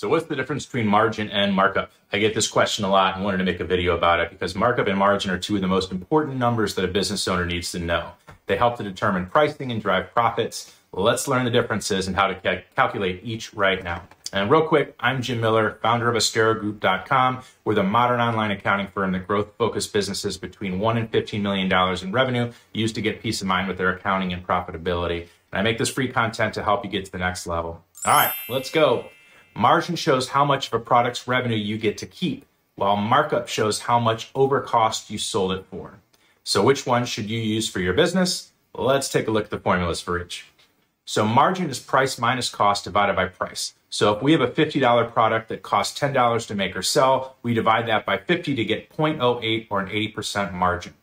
So what's the difference between margin and markup? I get this question a lot and wanted to make a video about it because markup and margin are two of the most important numbers that a business owner needs to know. They help to determine pricing and drive profits. Let's learn the differences and how to ca- calculate each right now. And real quick, I'm Jim Miller, founder of AsteroGroup.com. We're the modern online accounting firm that growth focused businesses between one and $15 million in revenue use to get peace of mind with their accounting and profitability. And I make this free content to help you get to the next level. All right, let's go. Margin shows how much of a product's revenue you get to keep, while markup shows how much over cost you sold it for. So which one should you use for your business? Let's take a look at the formulas for each. So margin is price minus cost divided by price. So if we have a $50 product that costs $10 to make or sell, we divide that by 50 to get 0.08 or an 80% margin.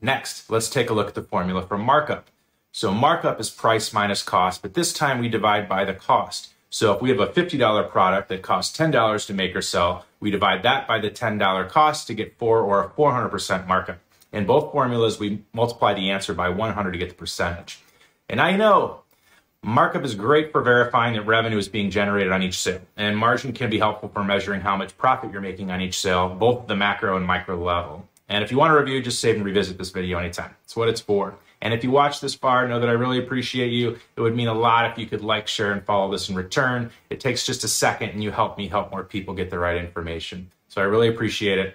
Next, let's take a look at the formula for markup. So markup is price minus cost, but this time we divide by the cost. So if we have a $50 product that costs $10 to make or sell, we divide that by the $10 cost to get 4 or a 400% markup. In both formulas, we multiply the answer by 100 to get the percentage. And I know markup is great for verifying that revenue is being generated on each sale, and margin can be helpful for measuring how much profit you're making on each sale, both the macro and micro level. And if you want to review, just save and revisit this video anytime. It's what it's for. And if you watch this far, know that I really appreciate you. It would mean a lot if you could like, share, and follow this in return. It takes just a second and you help me help more people get the right information. So I really appreciate it.